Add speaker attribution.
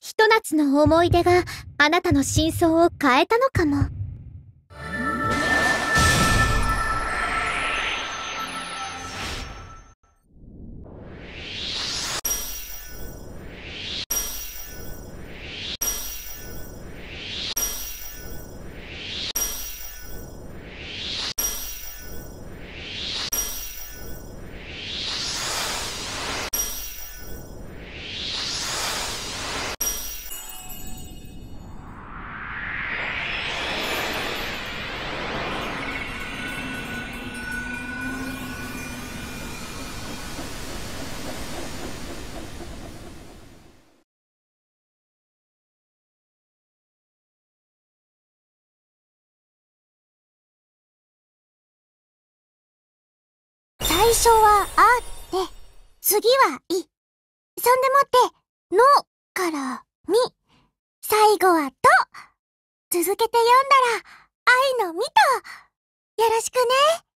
Speaker 1: ひと夏の思い出があなたの真相を変えたのかも。
Speaker 2: 最初はあって、次はい。そんでもって、のからみ。最後はと。続けて読んだら、愛のみと。よろしくね。